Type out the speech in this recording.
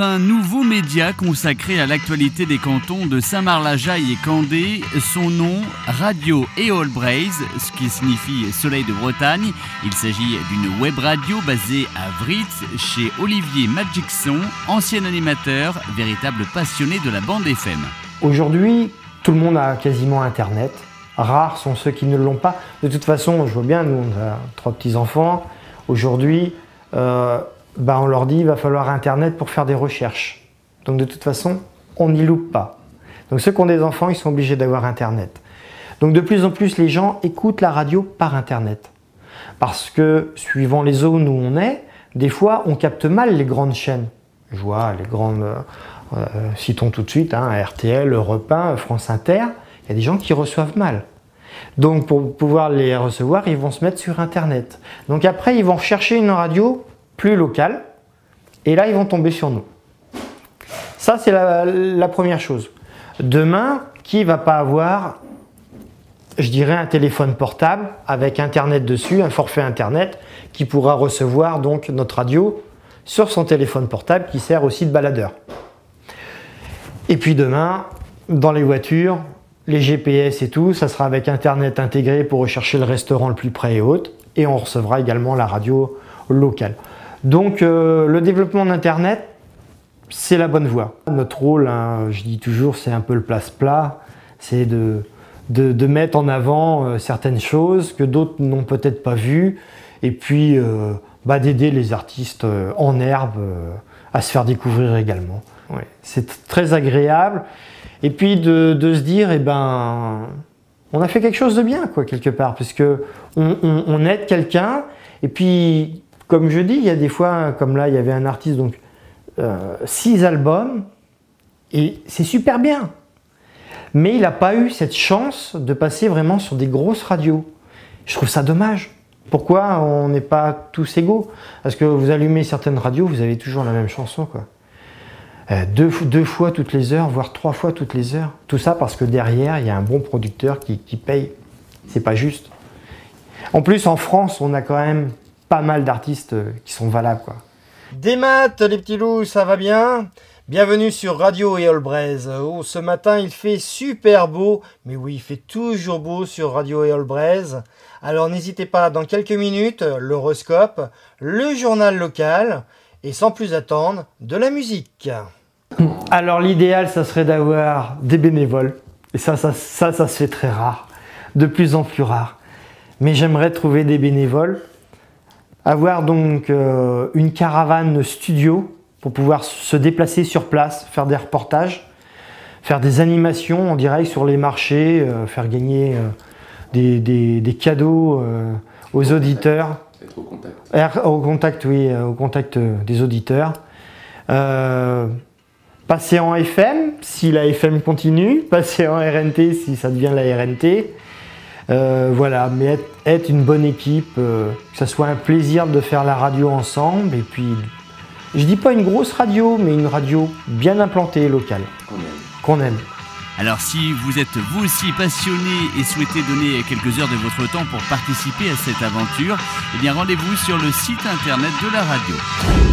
un nouveau média consacré à l'actualité des cantons de Saint-Marc-la-Jaille et Candé. Son nom, Radio Eol Braise, ce qui signifie Soleil de Bretagne. Il s'agit d'une web radio basée à Vritz chez Olivier Magicson, ancien animateur, véritable passionné de la bande FM. Aujourd'hui, tout le monde a quasiment Internet. Rares sont ceux qui ne l'ont pas. De toute façon, je vois bien, nous on a trois petits-enfants. Aujourd'hui, euh, bah, on leur dit il va falloir Internet pour faire des recherches. Donc de toute façon, on n'y loupe pas. Donc ceux qui ont des enfants, ils sont obligés d'avoir Internet. Donc de plus en plus, les gens écoutent la radio par Internet. Parce que suivant les zones où on est, des fois, on capte mal les grandes chaînes. Je vois les grandes, euh, euh, citons tout de suite, hein, RTL, Europe 1, France Inter, il y a des gens qui reçoivent mal. Donc pour pouvoir les recevoir, ils vont se mettre sur Internet. Donc après, ils vont chercher une radio plus local, et là ils vont tomber sur nous. Ça c'est la, première chose. Demain, qui va pas avoir, je dirais, un téléphone portable avec internet dessus, un forfait internet, qui pourra recevoir donc notre radio sur son téléphone portable qui sert aussi de baladeur. Et puis demain, dans les voitures, les GPS et tout, ça sera avec internet intégré pour rechercher le restaurant le plus près et autres, et on recevra également la radio locale. Donc euh, le développement d'Internet, c'est la bonne voie. Notre rôle, hein, je dis toujours, c'est un peu le place-plat, c'est de, de, mettre en avant euh, certaines choses que d'autres n'ont peut-être pas vues, et puis euh, bah, d'aider les artistes en herbe à se faire découvrir également. C'est très agréable, et puis de, se dire, eh ben, on a fait quelque chose de bien, quoi, quelque part, parce que on aide quelqu'un, et puis comme je dis, il y a des fois, comme là, il y avait un artiste, donc euh, six albums, et c'est super bien. Mais il n'a pas eu cette chance de passer vraiment sur des grosses radios. Je trouve ça dommage. Pourquoi on n'est pas tous égaux? Parce que vous allumez certaines radios, vous avez toujours la même chanson. Quoi. Euh, deux, fois toutes les heures, voire trois fois toutes les heures. Tout ça parce que derrière, il y a un bon producteur qui, qui paye. C'est pas juste. En plus, en France, on a quand même pas mal d'artistes euh, qui sont valables. Quoi. Des maths, les petits loups, ça va bien? Bienvenue sur Radio et Braise. Oh, ce matin, il fait super beau, mais oui, il fait toujours beau sur Radio et Braise. Alors n'hésitez pas, dans quelques minutes, l'horoscope, le journal local, et sans plus attendre, de la musique. Alors l'idéal, ça serait d'avoir des bénévoles. Et ça, ça, ça, ça se fait très rare, de plus en plus rare. Mais j'aimerais trouver des bénévoles avoir donc euh, une caravane studio pour pouvoir se déplacer sur place, faire des reportages, faire des animations en direct sur les marchés, euh, faire gagner euh, des, cadeaux aux auditeurs. Être au contact. Au contact, oui, au contact des auditeurs. passer en FM si la FM continue, passer en RNT si ça devient la RNT. Euh, voilà, mais être, une bonne équipe, euh, que ça soit un plaisir de faire la radio ensemble, et puis, je dis pas une grosse radio, mais une radio bien implantée, locale. Qu'on aime. Alors si vous êtes vous aussi passionné et souhaitez donner quelques heures de votre temps pour participer à cette aventure, eh bien rendez-vous sur le site internet de la radio.